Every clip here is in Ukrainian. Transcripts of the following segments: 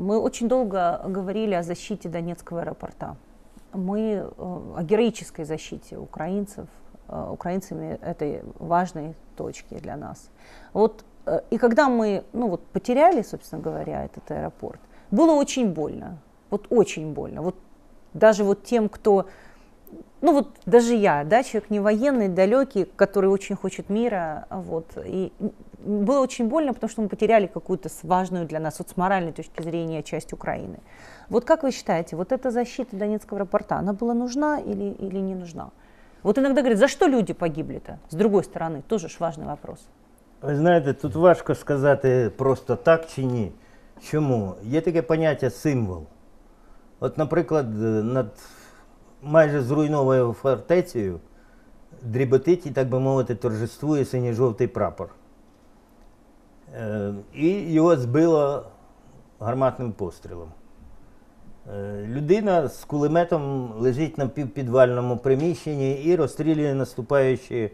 Мы очень долго говорили о защите Донецкого аэропорта. Мы э, о героической защите украинцев, э, украинцами этой важной точки для нас. Вот, э, и когда мы ну, вот, потеряли, собственно говоря, этот аэропорт, было очень больно. Вот очень больно. Вот даже вот тем, кто ну вот даже я, да, человек не военный, далекий, который очень хочет мира, вот, и было очень больно, потому что мы потеряли какую-то важную для нас, вот с моральной точки зрения, часть Украины. Вот как вы считаете, вот эта защита Донецкого аэропорта, она была нужна или, или не нужна? Вот иногда говорят, за что люди погибли-то? С другой стороны, тоже ж важный вопрос. Ви знаєте, тут важко сказати просто так чи ні. Чому? Є таке поняття символ. От, наприклад, над майже зруйнованою фортецею дріботить і, так би мовити, торжествує синьо-жовтий прапор. Е, І його збило гарматним пострілом. Е, Людина з кулеметом лежить на півпідвальному приміщенні і розстрілює наступаючи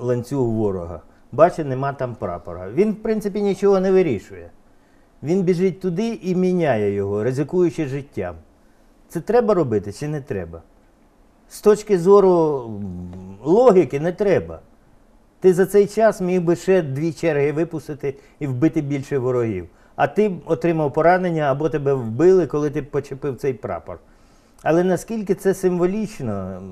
ланцюг ворога. Бачить, нема там прапора. Він, в принципі, нічого не вирішує. Він біжить туди і міняє його, ризикуючи життям. Це треба робити чи не треба? З точки зору логіки не треба. Ти за цей час міг би ще дві черги випустити і вбити більше ворогів. А ти отримав поранення або тебе вбили, коли ти почепив цей прапор. Але наскільки це символічно,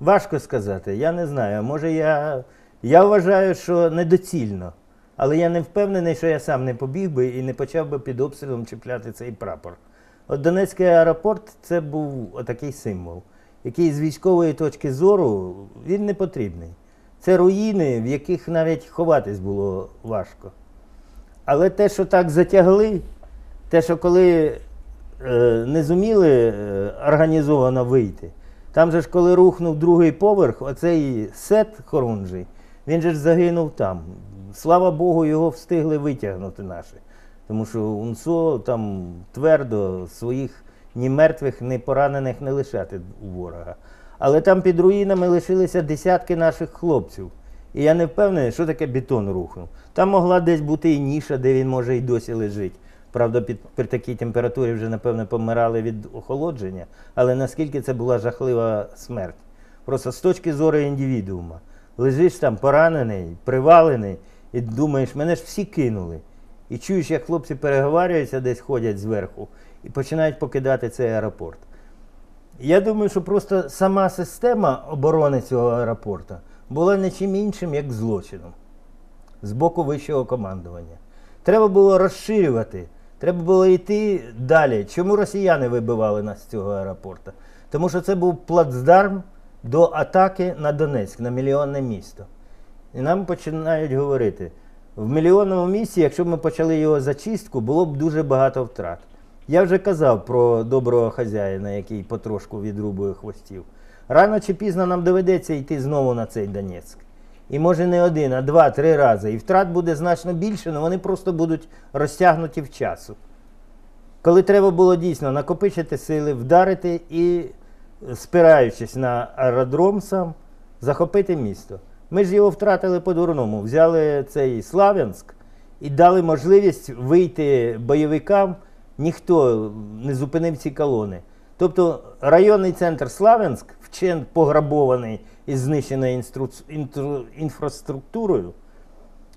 важко сказати. Я не знаю. Може, я, я вважаю, що недоцільно. Але я не впевнений, що я сам не побіг би і не почав би під обстрілом чіпляти цей прапор. От Донецький аеропорт це був отакий символ, який з військової точки зору він не потрібний. Це руїни, в яких навіть ховатись було важко. Але те, що так затягли, те, що коли е, не зуміли е, організовано вийти, там же ж коли рухнув другий поверх, оцей сет хорунжий, він же ж загинув там. Слава Богу, його встигли витягнути наші. Тому що УНСО там твердо своїх ні мертвих, ні поранених не лишати у ворога. Але там під руїнами лишилися десятки наших хлопців. І я не впевнений, що таке бетон рухнув. Там могла десь бути і ніша, де він може і досі лежить. Правда, під, при такій температурі вже, напевно, помирали від охолодження, але наскільки це була жахлива смерть. Просто з точки зору індивідуума. Лежиш там поранений, привалений, і думаєш, мене ж всі кинули. І чуєш, як хлопці переговарюються, десь ходять зверху і починають покидати цей аеропорт. Я думаю, що просто сама система оборони цього аеропорту була не чим іншим, як злочином з боку вищого командування. Треба було розширювати, треба було йти далі. Чому росіяни вибивали нас з цього аеропорту? Тому що це був плацдарм до атаки на Донецьк, на мільйонне місто. І нам починають говорити, в мільйонному місті, якщо б ми почали його зачистку, було б дуже багато втрат. Я вже казав про доброго хазяїна, який потрошку відрубує хвостів. Рано чи пізно нам доведеться йти знову на цей Донецьк. І може не один, а два-три рази. І втрат буде значно більше, але вони просто будуть розтягнуті в часу. Коли треба було дійсно накопичити сили, вдарити і, спираючись на аеродром сам, захопити місто. Ми ж його втратили по-дурному. Взяли цей Славянськ і дали можливість вийти бойовикам, ніхто не зупинив ці колони. Тобто районний центр Славянськ, вчен пограбований і знищеною інстру... інтру- інфраструктурою,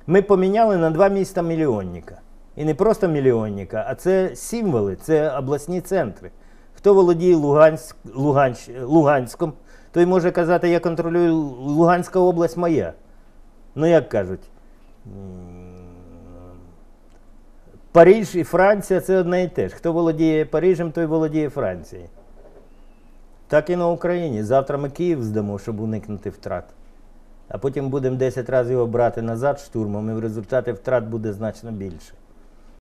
ми поміняли на два міста мільйонника. І не просто мільйонника, а це символи, це обласні центри. Хто володіє Луганськ, Луганщ, Луганськом, той може казати, я контролюю Луганська область моя. Ну, як кажуть, Париж і Франція це одне і те ж. Хто володіє Парижем, той володіє Францією. Так і на Україні. Завтра ми Київ здамо, щоб уникнути втрат. А потім будемо 10 разів його брати назад штурмом, і в результаті втрат буде значно більше.